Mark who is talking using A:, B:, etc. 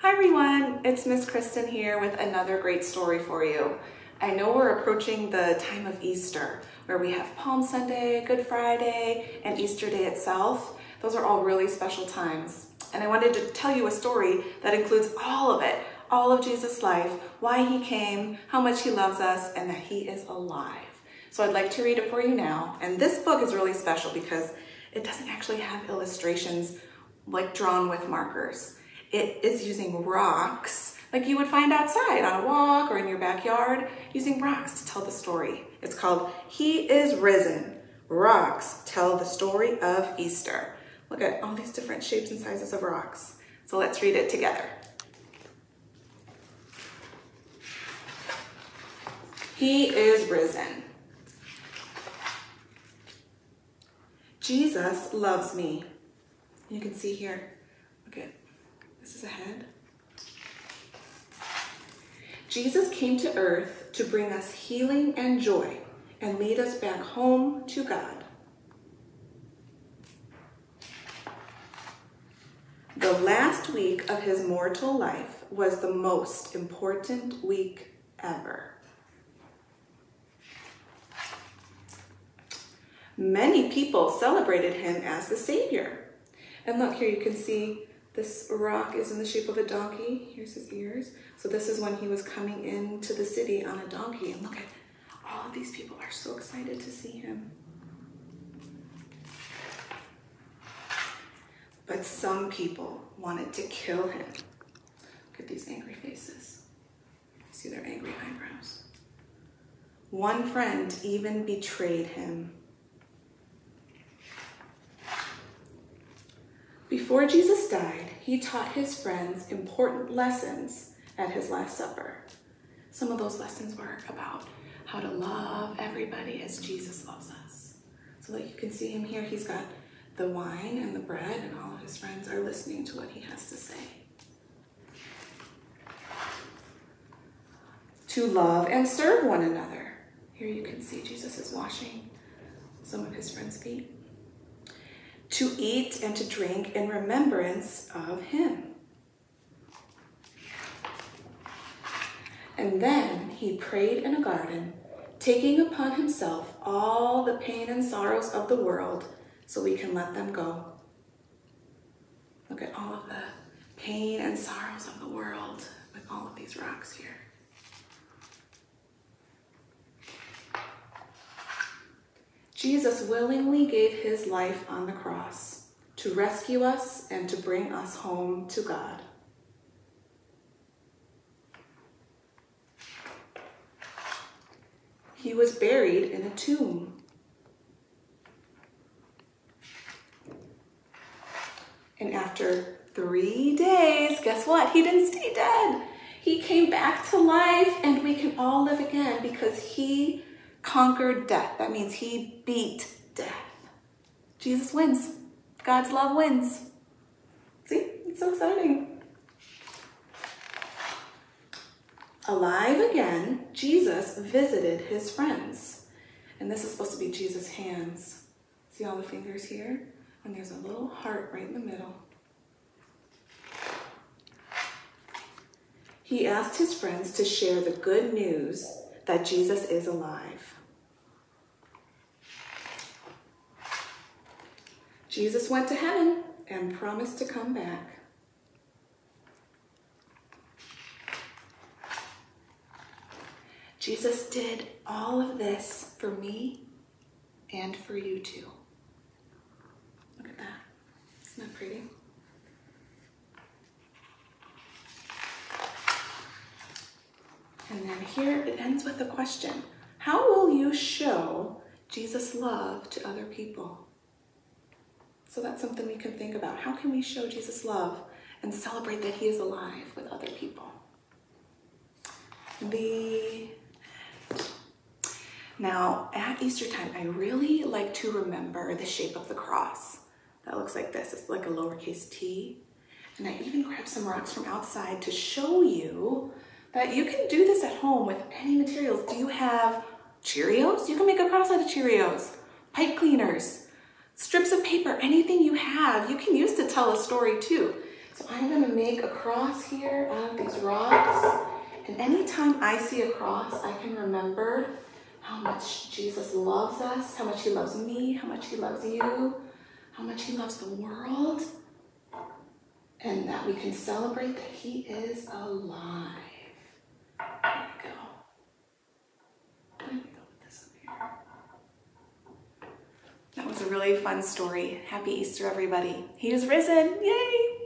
A: Hi everyone, it's Miss Kristen here with another great story for you. I know we're approaching the time of Easter where we have Palm Sunday, Good Friday, and Easter Day itself. Those are all really special times. And I wanted to tell you a story that includes all of it, all of Jesus' life, why he came, how much he loves us, and that he is alive. So I'd like to read it for you now. And this book is really special because it doesn't actually have illustrations like drawn with markers. It is using rocks like you would find outside on a walk or in your backyard, using rocks to tell the story. It's called He is Risen. Rocks tell the story of Easter. Look at all these different shapes and sizes of rocks. So let's read it together. He is risen. Jesus loves me. You can see here, look at, this is a head. Jesus came to earth to bring us healing and joy and lead us back home to God. The last week of his mortal life was the most important week ever. Many people celebrated him as the Savior. And look here, you can see this rock is in the shape of a donkey. Here's his ears. So this is when he was coming into the city on a donkey. And look at all of these people are so excited to see him. But some people wanted to kill him. Look at these angry faces. See their angry eyebrows. One friend even betrayed him. Before Jesus died, he taught his friends important lessons at his Last Supper. Some of those lessons were about how to love everybody as Jesus loves us. So that you can see him here, he's got the wine and the bread, and all of his friends are listening to what he has to say. To love and serve one another. Here you can see Jesus is washing some of his friends' feet to eat and to drink in remembrance of him. And then he prayed in a garden, taking upon himself all the pain and sorrows of the world so we can let them go. Look at all of the pain and sorrows of the world with all of these rocks here. Jesus willingly gave his life on the cross to rescue us and to bring us home to God. He was buried in a tomb. And after three days, guess what? He didn't stay dead. He came back to life and we can all live again because he conquered death. That means he beat death. Jesus wins. God's love wins. See, it's so exciting. Alive again, Jesus visited his friends. And this is supposed to be Jesus' hands. See all the fingers here? And there's a little heart right in the middle. He asked his friends to share the good news that Jesus is alive. Jesus went to heaven and promised to come back. Jesus did all of this for me and for you too. Look at that. Isn't that pretty? And then here it ends with a question. How will you show Jesus' love to other people? So that's something we can think about. How can we show Jesus' love and celebrate that he is alive with other people? The now, at Easter time, I really like to remember the shape of the cross. That looks like this. It's like a lowercase t. And I even grabbed some rocks from outside to show you that you can do this at home with any materials. Do you have Cheerios? You can make a cross out of Cheerios. Pipe cleaners, strips of paper, anything you have, you can use to tell a story too. So I'm gonna make a cross here out of these rocks. And anytime I see a cross, I can remember how much Jesus loves us, how much he loves me, how much he loves you, how much he loves the world, and that we can celebrate that he is alive. There we go. Let me go with this up here. That was a really fun story. Happy Easter, everybody. He is risen. Yay!